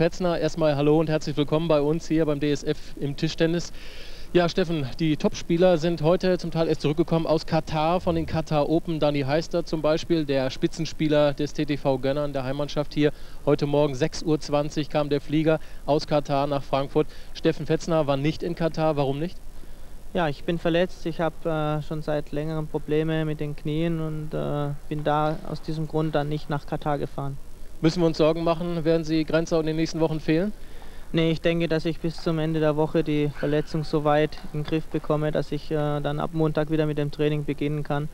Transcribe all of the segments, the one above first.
Fetzner, erstmal hallo und herzlich willkommen bei uns hier beim DSF im Tischtennis. Ja, Steffen, die Topspieler sind heute zum Teil erst zurückgekommen aus Katar, von den Katar Open. Dani Heister zum Beispiel, der Spitzenspieler des TTV Gönnern, der Heimmannschaft hier. Heute Morgen 6.20 Uhr kam der Flieger aus Katar nach Frankfurt. Steffen Fetzner war nicht in Katar. Warum nicht? Ja, ich bin verletzt. Ich habe äh, schon seit längerem Probleme mit den Knien und äh, bin da aus diesem Grund dann nicht nach Katar gefahren. Müssen wir uns Sorgen machen, werden Sie Grenzer in den nächsten Wochen fehlen? Nee, ich denke, dass ich bis zum Ende der Woche die Verletzung so weit in den Griff bekomme, dass ich äh, dann ab Montag wieder mit dem Training beginnen kann.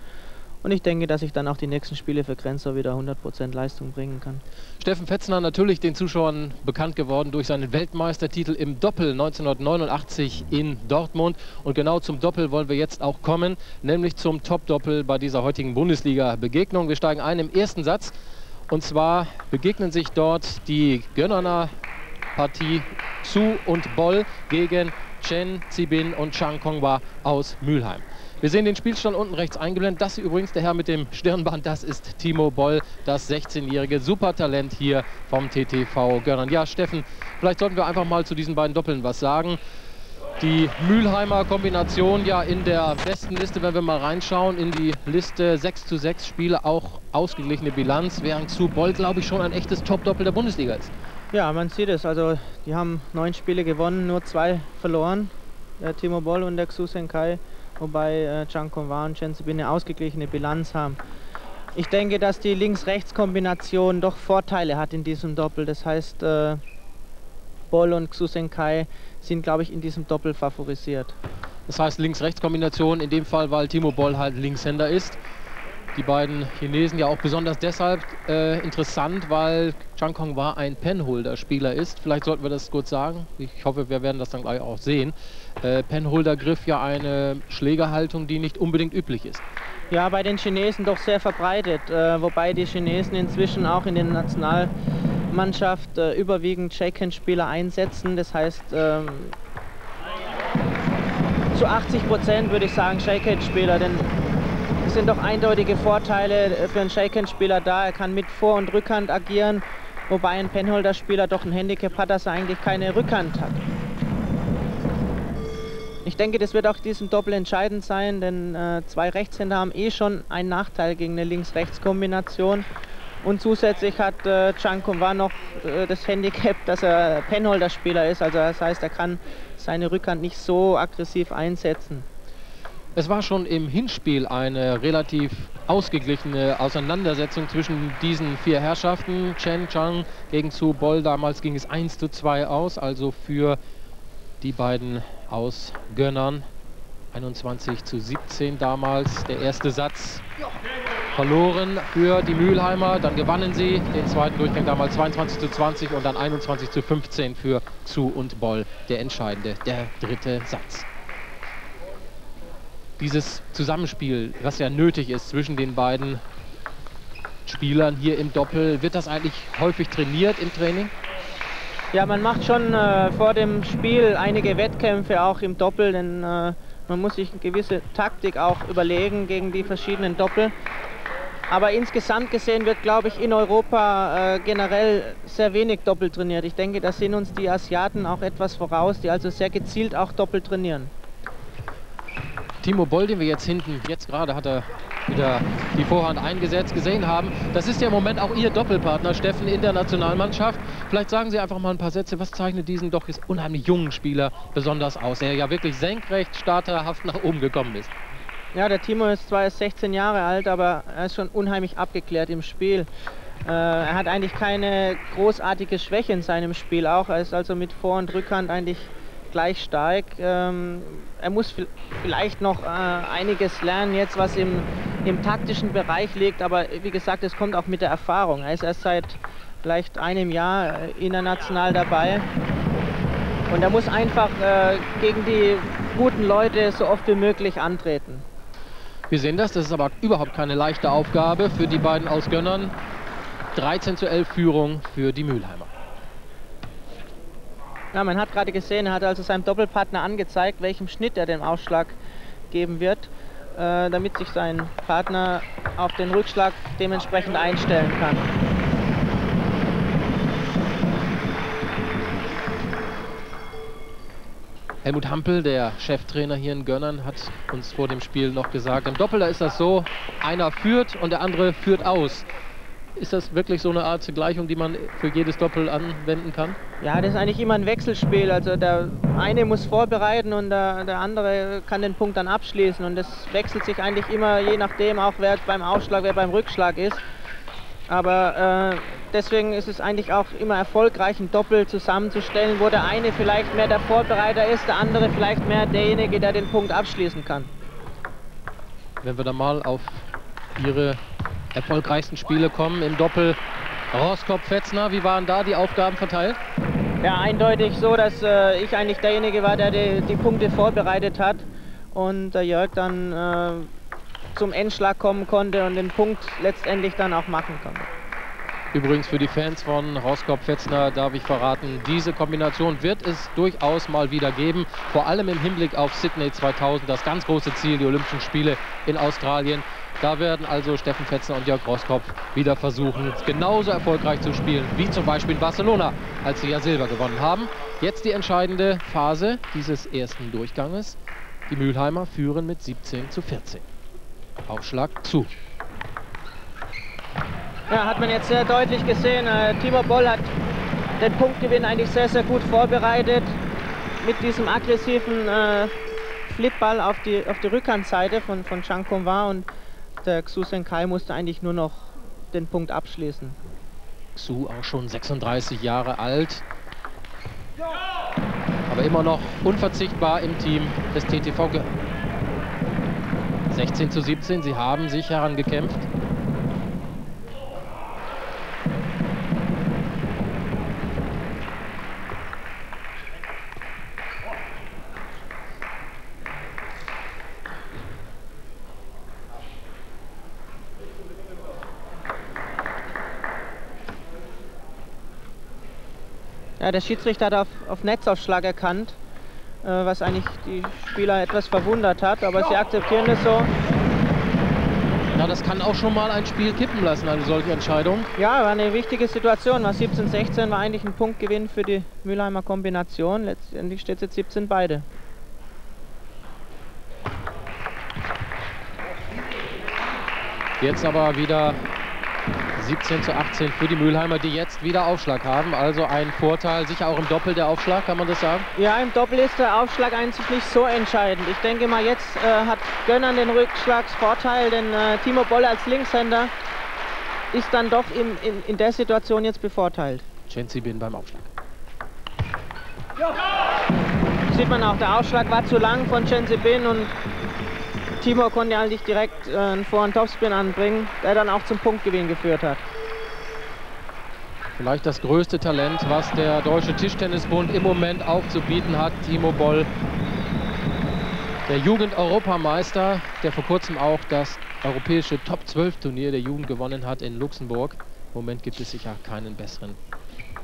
Und ich denke, dass ich dann auch die nächsten Spiele für Grenzer wieder 100% Leistung bringen kann. Steffen Fetzner natürlich den Zuschauern bekannt geworden durch seinen Weltmeistertitel im Doppel 1989 in Dortmund. Und genau zum Doppel wollen wir jetzt auch kommen, nämlich zum Top-Doppel bei dieser heutigen Bundesliga-Begegnung. Wir steigen ein im ersten Satz. Und zwar begegnen sich dort die Gönnerner Partie Su und Boll gegen Chen Zibin und Chang Konghua aus Mülheim. Wir sehen den Spielstand unten rechts eingeblendet. Das hier übrigens der Herr mit dem Stirnband, das ist Timo Boll, das 16-jährige Supertalent hier vom TTV Gönnern. Ja, Steffen, vielleicht sollten wir einfach mal zu diesen beiden Doppeln was sagen. Die Mülheimer Kombination ja in der besten Liste, wenn wir mal reinschauen, in die Liste 6 zu 6 Spiele, auch ausgeglichene Bilanz, während zu Boll, glaube ich, schon ein echtes Top-Doppel der Bundesliga ist. Ja, man sieht es. Also die haben neun Spiele gewonnen, nur zwei verloren. Der Timo Boll und der Xu Senkai, wobei äh, Konwa und Chen Zibin eine ausgeglichene Bilanz haben. Ich denke, dass die Links-Rechts-Kombination doch Vorteile hat in diesem Doppel. Das heißt, äh, Boll und Xu Senkai sind, glaube ich, in diesem Doppel favorisiert. Das heißt Links-Rechts-Kombination, in dem Fall, weil Timo Boll halt Linkshänder ist. Die beiden Chinesen ja auch besonders deshalb äh, interessant, weil Chang Kong war ein Penholder-Spieler ist. Vielleicht sollten wir das kurz sagen. Ich hoffe, wir werden das dann gleich auch sehen. Äh, Penholder-Griff ja eine Schlägerhaltung, die nicht unbedingt üblich ist. Ja, bei den Chinesen doch sehr verbreitet, äh, wobei die Chinesen inzwischen auch in den Nationalmannschaft äh, überwiegend Shake-Hand-Spieler einsetzen. Das heißt, ähm, zu 80 Prozent würde ich sagen Shake-Hand-Spieler, denn es sind doch eindeutige Vorteile für einen Shake-Hand-Spieler da. Er kann mit Vor- und Rückhand agieren, wobei ein Penholder-Spieler doch ein Handicap hat, dass er eigentlich keine Rückhand hat. Ich denke, das wird auch diesem Doppel entscheidend sein, denn äh, zwei Rechtshänder haben eh schon einen Nachteil gegen eine Links-Rechts-Kombination. Und zusätzlich hat äh, Chang Kumwa noch äh, das Handicap, dass er Penholder-Spieler ist. Also das heißt, er kann seine Rückhand nicht so aggressiv einsetzen. Es war schon im Hinspiel eine relativ ausgeglichene Auseinandersetzung zwischen diesen vier Herrschaften. Chen Chang gegen Su Bol. Damals ging es 1 zu 2 aus, also für die beiden aus Gönnern. 21 zu 17 damals. Der erste Satz verloren für die Mülheimer. Dann gewannen sie den zweiten Durchgang damals 22 zu 20 und dann 21 zu 15 für Zu und Boll. Der entscheidende, der dritte Satz dieses Zusammenspiel, was ja nötig ist zwischen den beiden Spielern hier im Doppel, wird das eigentlich häufig trainiert im Training? Ja, man macht schon äh, vor dem Spiel einige Wettkämpfe auch im Doppel, denn äh, man muss sich eine gewisse Taktik auch überlegen gegen die verschiedenen Doppel. Aber insgesamt gesehen wird, glaube ich, in Europa äh, generell sehr wenig Doppel trainiert. Ich denke, da sind uns die Asiaten auch etwas voraus, die also sehr gezielt auch Doppel trainieren. Timo Boll, den wir jetzt hinten, jetzt gerade hat er wieder die Vorhand eingesetzt, gesehen haben. Das ist ja im Moment auch Ihr Doppelpartner, Steffen, in der Nationalmannschaft. Vielleicht sagen Sie einfach mal ein paar Sätze. Was zeichnet diesen doch jetzt unheimlich jungen Spieler besonders aus, der ja wirklich senkrecht, starterhaft nach oben gekommen ist? Ja, der Timo ist zwar erst 16 Jahre alt, aber er ist schon unheimlich abgeklärt im Spiel. Äh, er hat eigentlich keine großartige Schwäche in seinem Spiel auch. Er ist also mit Vor- und Rückhand eigentlich gleich stark. Ähm, er muss vielleicht noch äh, einiges lernen jetzt, was im, im taktischen Bereich liegt, aber wie gesagt, es kommt auch mit der Erfahrung. Er ist erst seit vielleicht einem Jahr äh, international dabei und er muss einfach äh, gegen die guten Leute so oft wie möglich antreten. Wir sehen das, das ist aber überhaupt keine leichte Aufgabe für die beiden aus Gönnern. 13 zu 11 Führung für die Mülheimer. Ja, man hat gerade gesehen, er hat also seinem Doppelpartner angezeigt, welchem Schnitt er den Ausschlag geben wird, äh, damit sich sein Partner auf den Rückschlag dementsprechend einstellen kann. Helmut Hampel, der Cheftrainer hier in Gönnern, hat uns vor dem Spiel noch gesagt, im Doppel da ist das so, einer führt und der andere führt aus. Ist das wirklich so eine Art Gleichung, die man für jedes Doppel anwenden kann? Ja, das ist eigentlich immer ein Wechselspiel. Also der eine muss vorbereiten und der, der andere kann den Punkt dann abschließen. Und das wechselt sich eigentlich immer, je nachdem, auch wer beim Aufschlag, wer beim Rückschlag ist. Aber äh, deswegen ist es eigentlich auch immer erfolgreich, ein Doppel zusammenzustellen, wo der eine vielleicht mehr der Vorbereiter ist, der andere vielleicht mehr derjenige, der den Punkt abschließen kann. Wenn wir dann mal auf Ihre erfolgreichsten Spiele kommen im Doppel Roskopf-Fetzner, wie waren da die Aufgaben verteilt? Ja, eindeutig so, dass äh, ich eigentlich derjenige war, der die, die, Punkte vorbereitet hat und der Jörg dann äh, zum Endschlag kommen konnte und den Punkt letztendlich dann auch machen konnte. Übrigens für die Fans von Roskopf-Fetzner darf ich verraten, diese Kombination wird es durchaus mal wieder geben. Vor allem im Hinblick auf Sydney 2000, das ganz große Ziel, die Olympischen Spiele in Australien. Da werden also Steffen Fetzner und Jörg Roskopf wieder versuchen, genauso erfolgreich zu spielen, wie zum Beispiel in Barcelona, als sie ja Silber gewonnen haben. Jetzt die entscheidende Phase dieses ersten Durchganges. Die Mülheimer führen mit 17 zu 14. Aufschlag zu. Ja, hat man jetzt sehr deutlich gesehen. Äh, Timo Boll hat den Punktgewinn eigentlich sehr, sehr gut vorbereitet. Mit diesem aggressiven äh, Flipball auf die, auf die Rückhandseite von, von Chang Wa und der Xu Kai musste eigentlich nur noch den Punkt abschließen. Xu auch schon 36 Jahre alt. Aber immer noch unverzichtbar im Team des TTV 16 zu 17, sie haben sich herangekämpft. Ja, der Schiedsrichter hat auf, auf Netzaufschlag erkannt. Äh, was eigentlich die Spieler etwas verwundert hat, aber sie akzeptieren es so. Ja, das kann auch schon mal ein Spiel kippen lassen, eine solche Entscheidung. Ja, war eine wichtige Situation. War 17-16 war eigentlich ein Punktgewinn für die Mülheimer Kombination. Letztendlich steht es jetzt 17 beide. Jetzt aber wieder 17 zu 18 für die Mülheimer, die jetzt wieder Aufschlag haben. Also ein Vorteil, sicher auch im Doppel der Aufschlag, kann man das sagen? Ja, im Doppel ist der Aufschlag eigentlich nicht so entscheidend. Ich denke mal, jetzt äh, hat Gönnern den Rückschlagsvorteil, denn äh, Timo Boll als Linkshänder ist dann doch in, in, in der Situation jetzt bevorteilt. Chenzi Bin beim Aufschlag. Ja. Sieht man auch, der Aufschlag war zu lang von Chenzi Bin und Timur konnte eigentlich direkt äh, einen Vor- und Topspin anbringen, der dann auch zum Punktgewinn geführt hat. Vielleicht das größte Talent, was der Deutsche Tischtennisbund im Moment aufzubieten hat, Timo Boll. Der Jugend-Europameister, der vor kurzem auch das europäische Top-12-Turnier der Jugend gewonnen hat in Luxemburg. Im Moment gibt es sicher keinen besseren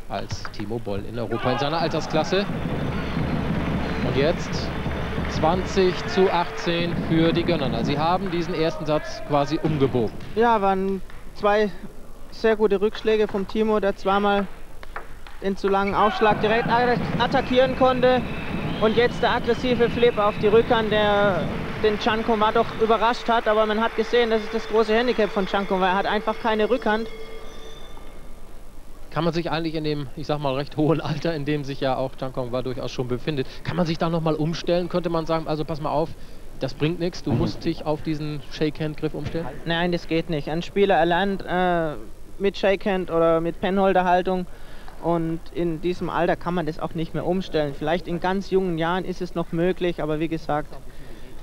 als Timo Boll in Europa in seiner Altersklasse. Und jetzt 20 zu 18 für die Gönner. Sie haben diesen ersten Satz quasi umgebogen. Ja, waren zwei sehr gute Rückschläge vom Timo, der zweimal den zu langen Aufschlag direkt attackieren konnte. Und jetzt der aggressive Flip auf die Rückhand, der den Chankoma doch überrascht hat. Aber man hat gesehen, das ist das große Handicap von Chankoma. Er hat einfach keine Rückhand kann man sich eigentlich in dem, ich sag mal, recht hohen Alter, in dem sich ja auch Kong war durchaus schon befindet, kann man sich da nochmal umstellen? Könnte man sagen, also pass mal auf, das bringt nichts, du musst dich auf diesen Shakehand-Griff umstellen? Nein, das geht nicht. Ein Spieler erlernt äh, mit Shakehand oder mit Penholder-Haltung und in diesem Alter kann man das auch nicht mehr umstellen. Vielleicht in ganz jungen Jahren ist es noch möglich, aber wie gesagt,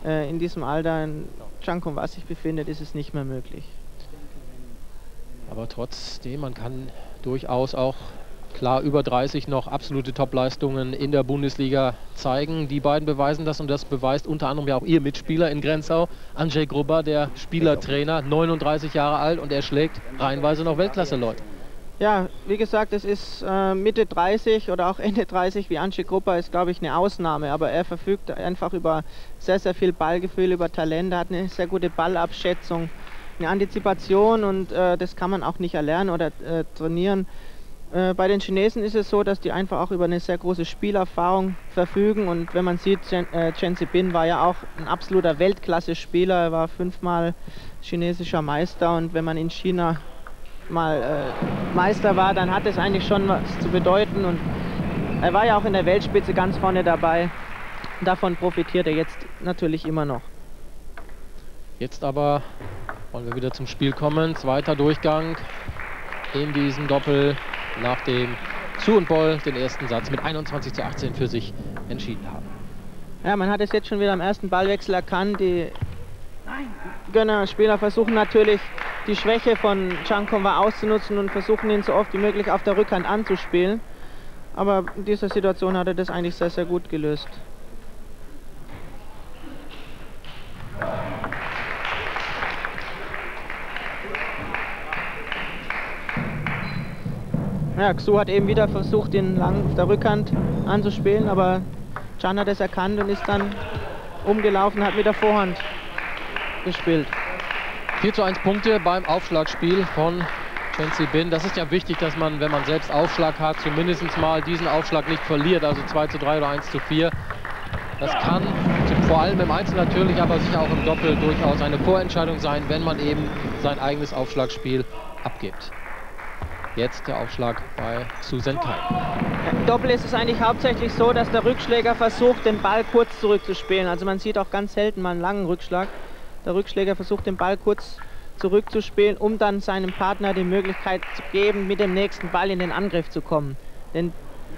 äh, in diesem Alter, in Chankong, was sich befindet, ist es nicht mehr möglich. Aber trotzdem, man kann durchaus auch klar über 30 noch absolute Topleistungen in der Bundesliga zeigen. Die beiden beweisen das und das beweist unter anderem ja auch ihr Mitspieler in Grenzau, Andrzej Gruber, der Spielertrainer, 39 Jahre alt und er schlägt reihenweise noch Weltklasse-Leute. Ja, wie gesagt, es ist äh, Mitte 30 oder auch Ende 30 wie Ansche Grupper ist, glaube ich, eine Ausnahme. Aber er verfügt einfach über sehr, sehr viel Ballgefühl, über Talent, hat eine sehr gute Ballabschätzung eine Antizipation und äh, das kann man auch nicht erlernen oder äh, trainieren. Äh, bei den Chinesen ist es so, dass die einfach auch über eine sehr große Spielerfahrung verfügen und wenn man sieht, Chen, äh, war ja auch ein absoluter Weltklasse-Spieler, er war fünfmal chinesischer Meister und wenn man in China mal äh, Meister war, dann hat es eigentlich schon was zu bedeuten und er war ja auch in der Weltspitze ganz vorne dabei. Davon profitiert er jetzt natürlich immer noch. Jetzt aber wollen wir wieder zum Spiel kommen. Zweiter Durchgang in diesem Doppel nachdem Zu und Boll den ersten Satz mit 21 zu 18 für sich entschieden haben. Ja, man hat es jetzt schon wieder am ersten Ballwechsel erkannt. Die Gönner-Spieler versuchen natürlich die Schwäche von Chankova auszunutzen und versuchen ihn so oft wie möglich auf der Rückhand anzuspielen. Aber in dieser Situation hat er das eigentlich sehr, sehr gut gelöst. Ja, Xu hat eben wieder versucht, ihn lang auf der Rückhand anzuspielen, aber Can hat es erkannt und ist dann umgelaufen, hat mit der Vorhand gespielt. 4 zu 1 Punkte beim Aufschlagspiel von Chenzi Bin. Das ist ja wichtig, dass man, wenn man selbst Aufschlag hat, zumindest mal diesen Aufschlag nicht verliert, also 2 zu 3 oder 1 zu 4. Das kann vor allem im Einzel natürlich, aber sicher auch im Doppel durchaus eine Vorentscheidung sein, wenn man eben sein eigenes Aufschlagspiel abgibt. Jetzt der Aufschlag bei Susan Kai. Im Doppel ist es eigentlich hauptsächlich so, dass der Rückschläger versucht, den Ball kurz zurückzuspielen. Also man sieht auch ganz selten mal einen langen Rückschlag. Der Rückschläger versucht, den Ball kurz zurückzuspielen, um dann seinem Partner die Möglichkeit zu geben, mit dem nächsten Ball in den Angriff zu kommen. Denn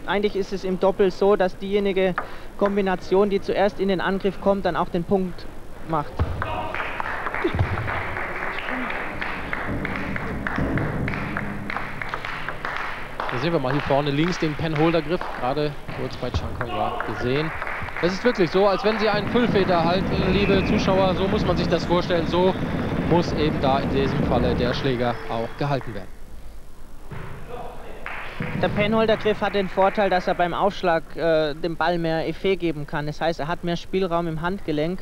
eigentlich ist es im Doppel so, dass diejenige Kombination, die zuerst in den Angriff kommt, dann auch den Punkt macht. Da sehen wir mal hier vorne links den Penholder-Griff, gerade kurz bei Chankong gesehen. Es ist wirklich so, als wenn Sie einen Füllfeder halten, liebe Zuschauer. So muss man sich das vorstellen. So muss eben da in diesem Falle der Schläger auch gehalten werden. Der Penholder-Griff hat den Vorteil, dass er beim Aufschlag äh, dem Ball mehr Effet geben kann. Das heißt, er hat mehr Spielraum im Handgelenk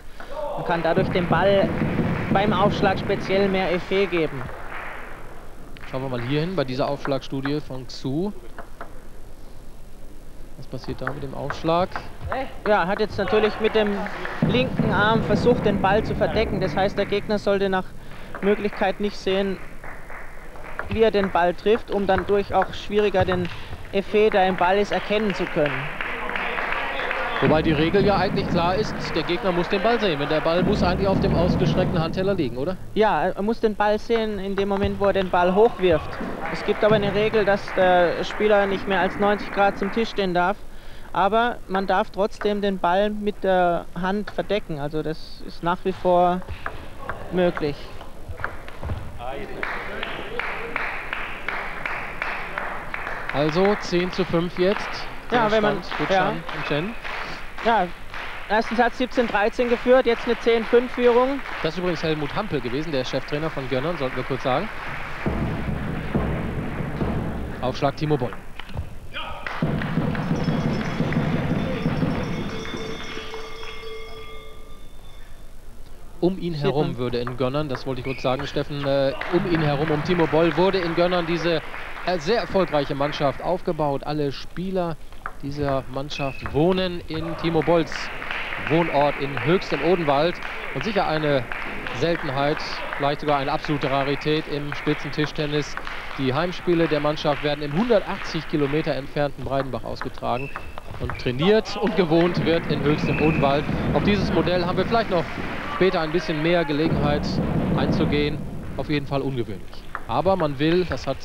und kann dadurch dem Ball beim Aufschlag speziell mehr Effet geben. Schauen wir mal hier hin bei dieser Aufschlagstudie von Xu. Was passiert da mit dem Aufschlag? Ja, hat jetzt natürlich mit dem linken Arm versucht, den Ball zu verdecken. Das heißt, der Gegner sollte nach Möglichkeit nicht sehen, wie er den Ball trifft, um dann durch auch schwieriger den Effet, der im Ball ist, erkennen zu können. Wobei die Regel ja eigentlich klar ist, der Gegner muss den Ball sehen. Wenn der Ball muss eigentlich auf dem ausgestreckten Handteller liegen, oder? Ja, er muss den Ball sehen in dem Moment, wo er den Ball hochwirft. Es gibt aber eine Regel, dass der Spieler nicht mehr als 90 Grad zum Tisch stehen darf. Aber man darf trotzdem den Ball mit der Hand verdecken. Also das ist nach wie vor möglich. Also 10 zu 5 jetzt. Ja, wenn man. Ja. Und Chen. Ja, ersten Satz 17-13 geführt, jetzt eine 10-5-Führung. Das ist übrigens Helmut Hampel gewesen, der Cheftrainer von Gönnern, sollten wir kurz sagen. Aufschlag Timo Boll. Um ihn herum würde in Gönnern, das wollte ich kurz sagen, Steffen, äh, um ihn herum, um Timo Boll, wurde in Gönnern diese äh, sehr erfolgreiche Mannschaft aufgebaut. Alle Spieler dieser Mannschaft wohnen in Timo Bolls Wohnort in Höchst im Odenwald und sicher eine Seltenheit, vielleicht sogar eine absolute Rarität im Spitzentischtennis. Die Heimspiele der Mannschaft werden im 180 Kilometer entfernten Breidenbach ausgetragen und trainiert und gewohnt wird in Höchst im Odenwald. Auf dieses Modell haben wir vielleicht noch später ein bisschen mehr Gelegenheit einzugehen. Auf jeden Fall ungewöhnlich. Aber man will, das hat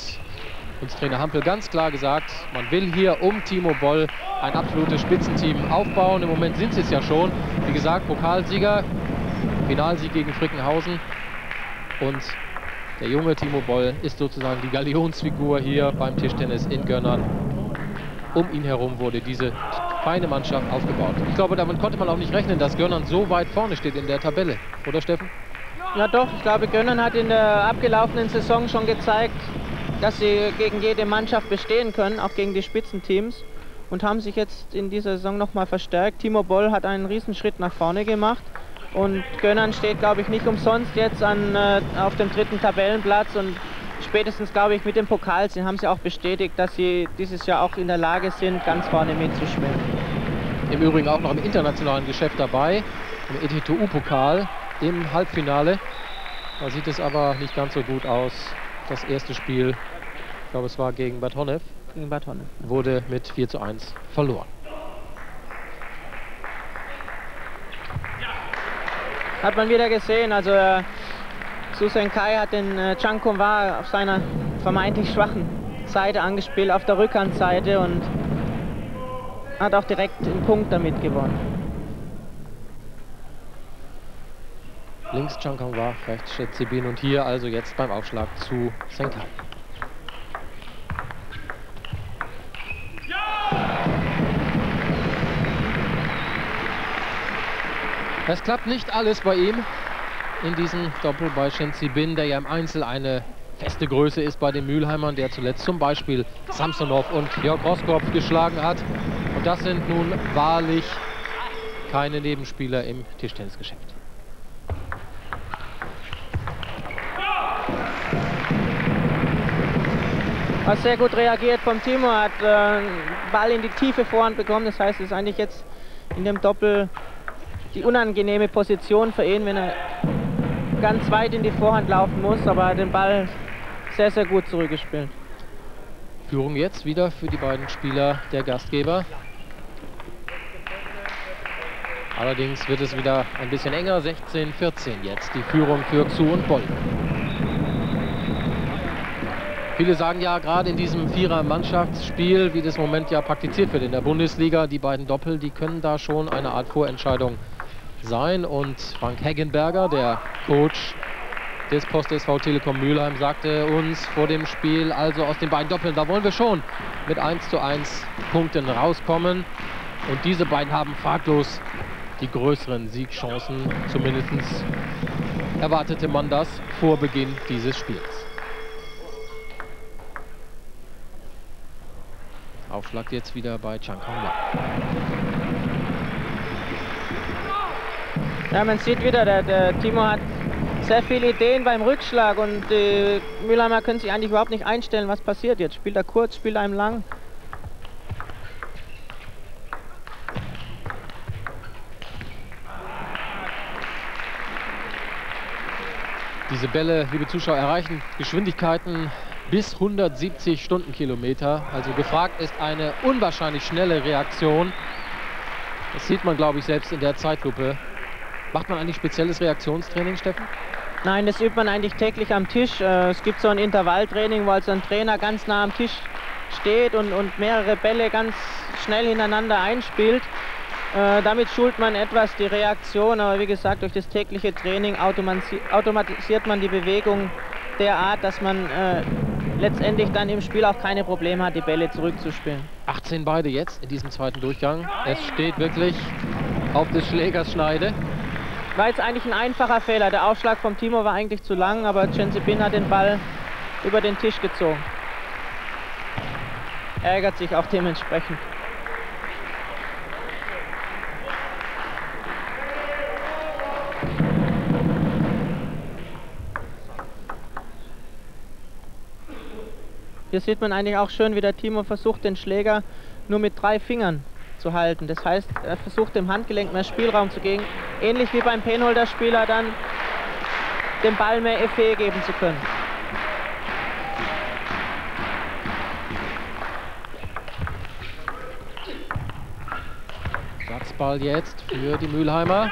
uns Trainer Hampel ganz klar gesagt, man will hier um Timo Boll ein absolutes Spitzenteam aufbauen. Im Moment sind sie es ja schon. Wie gesagt, Pokalsieger, Finalsieg gegen Frickenhausen. Und der junge Timo Boll ist sozusagen die Galionsfigur hier beim Tischtennis in Gönnern. Um ihn herum wurde diese feine Mannschaft aufgebaut. Ich glaube, damit konnte man auch nicht rechnen, dass Gönnern so weit vorne steht in der Tabelle. Oder Steffen? Ja doch, ich glaube, Gönnern hat in der abgelaufenen Saison schon gezeigt, dass sie gegen jede Mannschaft bestehen können, auch gegen die Spitzenteams. Und haben sich jetzt in dieser Saison nochmal verstärkt. Timo Boll hat einen Riesenschritt nach vorne gemacht. Und Gönnern steht, glaube ich, nicht umsonst jetzt an, äh, auf dem dritten Tabellenplatz und spätestens, glaube ich, mit dem Pokal sie haben sie auch bestätigt, dass sie dieses Jahr auch in der Lage sind, ganz vorne mitzuspielen. Im Übrigen auch noch im internationalen Geschäft dabei, im ETTU-Pokal im Halbfinale. Da sieht es aber nicht ganz so gut aus. Das erste Spiel, glaube es war gegen Bad Honnef, Gegen Bad Honnef. wurde mit 4 zu 1 verloren. Hat man wieder gesehen, also äh, Susan Kai hat den äh, Chang Wa auf seiner vermeintlich schwachen Seite angespielt, auf der Rückhandseite und hat auch direkt den Punkt damit gewonnen. Links Chang war, rechts Zibin und hier also jetzt beim Aufschlag zu St. Es klappt nicht alles bei ihm in diesem Doppel bei Shenzibin, der ja im Einzel eine feste Größe ist bei den Mülheimern, der zuletzt zum Beispiel Samsonov und Jörg Roskopf geschlagen hat. Und das sind nun wahrlich keine Nebenspieler im Tischtennisgeschäft. Hat sehr gut reagiert vom Timo, hat äh, Ball in die tiefe Vorhand bekommen. Das heißt, es ist eigentlich jetzt in dem Doppel die unangenehme Position für ihn, wenn er ganz weit in die Vorhand laufen muss, aber den Ball sehr, sehr gut zurückgespielt. Führung jetzt wieder für die beiden Spieler der Gastgeber. Allerdings wird es wieder ein bisschen enger. 16-14 jetzt die Führung für Xu und Boll. Viele sagen ja, gerade in diesem Vierer-Mannschaftsspiel, wie das Moment ja praktiziert wird in der Bundesliga, die beiden Doppel, die können da schon eine Art Vorentscheidung sein. Und Frank Heggenberger, der Coach des Post SV Telekom Mülheim, sagte uns vor dem Spiel, also aus den beiden Doppeln, da wollen wir schon mit 1 zu 1 Punkten rauskommen. Und diese beiden haben fraglos die größeren Siegchancen. Zumindest erwartete man das vor Beginn dieses Spiels. Aufschlag jetzt wieder bei Chang Hongla. Ja, man sieht wieder, der, der, Timo hat sehr viele Ideen beim Rückschlag und die Mühlheimer können sich eigentlich überhaupt nicht einstellen, was passiert jetzt. Spielt er kurz, spielt er lang. Diese Bälle, liebe Zuschauer, erreichen Geschwindigkeiten bis 170 Stundenkilometer. Also gefragt ist eine unwahrscheinlich schnelle Reaktion. Das sieht man, glaube ich, selbst in der Zeitlupe. Macht man eigentlich spezielles Reaktionstraining, Steffen? Nein, das übt man eigentlich täglich am Tisch. Äh, es gibt so ein Intervalltraining, wo also ein Trainer ganz nah am Tisch steht und, und mehrere Bälle ganz schnell hintereinander einspielt. Äh, damit schult man etwas die Reaktion, aber wie gesagt, durch das tägliche Training automatisiert man die Bewegung derart, dass man äh, letztendlich dann im Spiel auch keine Probleme hat, die Bälle zurückzuspielen. 18 beide jetzt in diesem zweiten Durchgang. Es steht wirklich auf des Schlägers Schneide. War jetzt eigentlich ein einfacher Fehler. Der Aufschlag vom Timo war eigentlich zu lang, aber Bin hat den Ball über den Tisch gezogen. Ärgert sich auch dementsprechend. Hier sieht man eigentlich auch schön, wie der Timo versucht, den Schläger nur mit drei Fingern zu halten. Das heißt, er versucht dem Handgelenk mehr Spielraum zu geben. Ähnlich wie beim Penholder-Spieler dann dem Ball mehr Effet geben zu können. Satzball jetzt für die Mülheimer.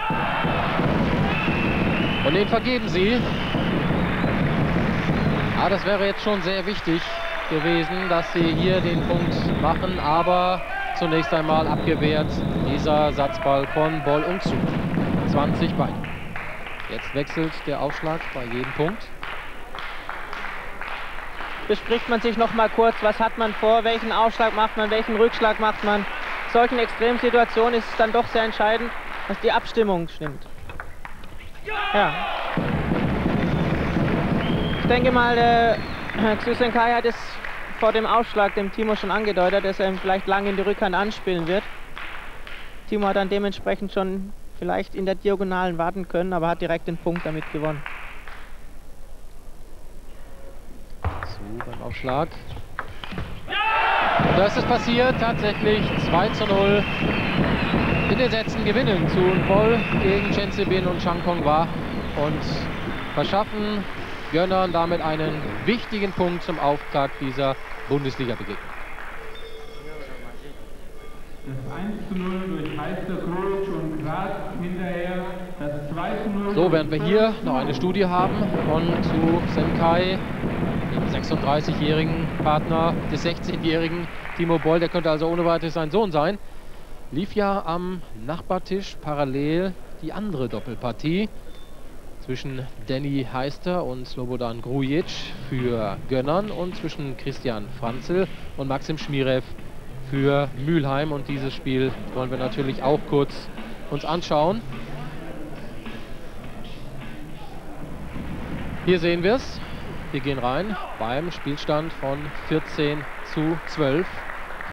Und den vergeben sie. Ah, das wäre jetzt schon sehr wichtig gewesen, dass sie hier den Punkt machen, aber zunächst einmal abgewehrt dieser Satzball von Boll und Zug. 20 beide. Jetzt wechselt der Aufschlag bei jedem Punkt. Bespricht man sich noch mal kurz, was hat man vor, welchen Aufschlag macht man, welchen Rückschlag macht man. In solchen Extremsituationen ist es dann doch sehr entscheidend, dass die Abstimmung stimmt. Ja. Ich denke mal, der Xusenkai hat es vor dem Aufschlag dem Timo schon angedeutet, dass er ihm vielleicht lang in die Rückhand anspielen wird. Timo hat dann dementsprechend schon vielleicht in der Diagonalen warten können, aber hat direkt den Punkt damit gewonnen. Schuh beim Aufschlag. Und da ist passiert, tatsächlich 2 zu 0 in den Sätzen gewinnen zu Voll gegen Chen Zibin und Shang Kong Wa und verschaffen Gönnern damit einen wichtigen Punkt zum Auftakt dieser Bundesliga-Begegnung. Das 1 zu 0 durch Meister Kroic und Graz hinterher das 2 zu 0. So, während wir hier noch eine Studie haben von Su Senkai, dem 36-jährigen Partner des 16-jährigen Timo Boll, der könnte also ohne weiteres sein Sohn sein, lief ja am Nachbartisch parallel die andere Doppelpartie zwischen Danny Heister und Slobodan Grujic für Gönnern und zwischen Christian Franzel und Maxim Schmirev für Mülheim. Und dieses Spiel wollen wir natürlich auch kurz uns anschauen. Hier sehen wir es. Wir gehen rein beim Spielstand von 14 zu 12.